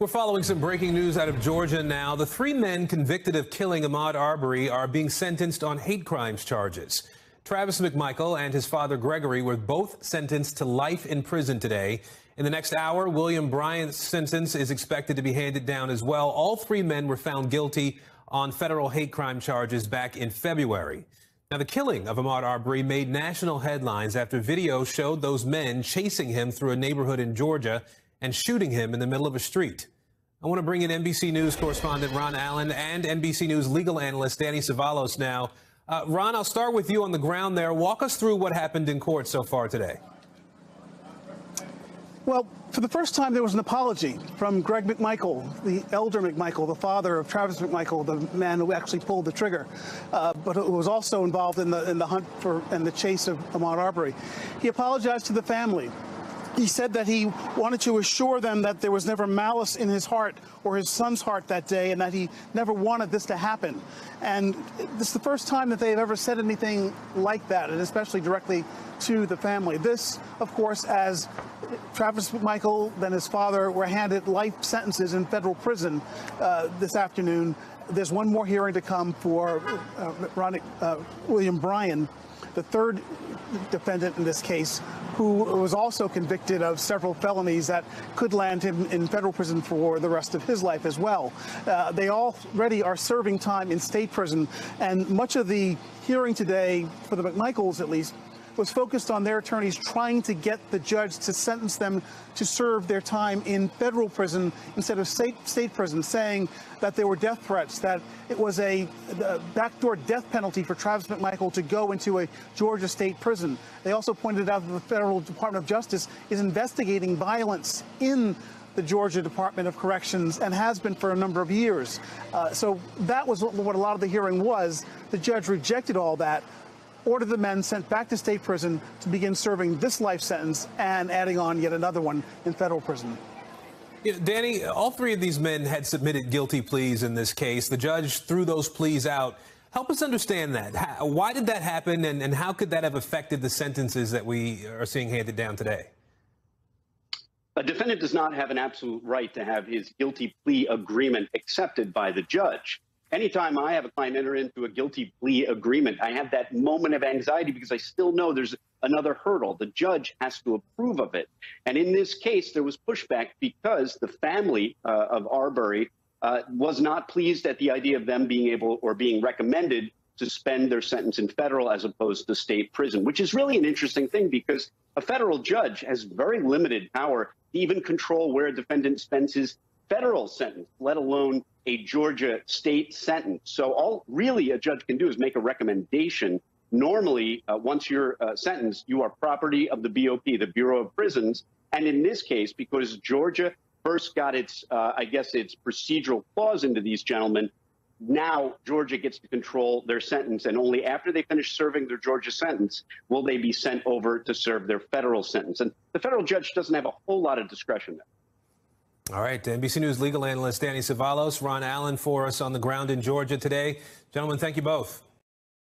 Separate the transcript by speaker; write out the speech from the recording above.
Speaker 1: We're following some breaking news out of Georgia now. The three men convicted of killing Ahmaud Arbery are being sentenced on hate crimes charges. Travis McMichael and his father Gregory were both sentenced to life in prison today. In the next hour, William Bryan's sentence is expected to be handed down as well. All three men were found guilty on federal hate crime charges back in February. Now, the killing of Ahmaud Arbery made national headlines after video showed those men chasing him through a neighborhood in Georgia and shooting him in the middle of a street. I want to bring in NBC News correspondent Ron Allen and NBC News legal analyst Danny Cevallos now. Uh, Ron, I'll start with you on the ground there. Walk us through what happened in court so far today.
Speaker 2: Well, for the first time, there was an apology from Greg McMichael, the elder McMichael, the father of Travis McMichael, the man who actually pulled the trigger, uh, but who was also involved in the in the hunt for and the chase of Ahmaud Arbery. He apologized to the family he said that he wanted to assure them that there was never malice in his heart or his son's heart that day and that he never wanted this to happen. And this is the first time that they've ever said anything like that, and especially directly to the family. This, of course, as Travis Michael, then his father, were handed life sentences in federal prison uh, this afternoon. There's one more hearing to come for uh, Roddie, uh, William Bryan, the third defendant in this case, who was also convicted of several felonies that could land him in federal prison for the rest of his life as well. Uh, they already are serving time in state prison, and much of the hearing today, for the McMichaels at least, was focused on their attorneys trying to get the judge to sentence them to serve their time in federal prison instead of state, state prison, saying that there were death threats, that it was a, a backdoor death penalty for Travis McMichael to go into a Georgia state prison. They also pointed out that the federal Department of Justice is investigating violence in the Georgia Department of Corrections and has been for a number of years. Uh, so that was what a lot of the hearing was. The judge rejected all that ordered the men sent back to state prison to begin serving this life sentence and adding on yet another one in federal prison.
Speaker 1: You know, Danny, all three of these men had submitted guilty pleas in this case. The judge threw those pleas out. Help us understand that. How, why did that happen, and, and how could that have affected the sentences that we are seeing handed down today?
Speaker 3: A defendant does not have an absolute right to have his guilty plea agreement accepted by the judge anytime I have a client enter into a guilty plea agreement, I have that moment of anxiety because I still know there's another hurdle. The judge has to approve of it. And in this case, there was pushback because the family uh, of Arbery uh, was not pleased at the idea of them being able or being recommended to spend their sentence in federal as opposed to state prison, which is really an interesting thing because a federal judge has very limited power to even control where a defendant spends his federal sentence, let alone a Georgia state sentence. So all really a judge can do is make a recommendation. Normally, uh, once you're uh, sentenced, you are property of the BOP, the Bureau of Prisons. And in this case, because Georgia first got its, uh, I guess, its procedural claws into these gentlemen, now Georgia gets to control their sentence. And only after they finish serving their Georgia sentence will they be sent over to serve their federal sentence. And the federal judge doesn't have a whole lot of discretion there.
Speaker 1: All right, NBC News legal analyst Danny Cevallos, Ron Allen for us on the ground in Georgia today. Gentlemen, thank you both.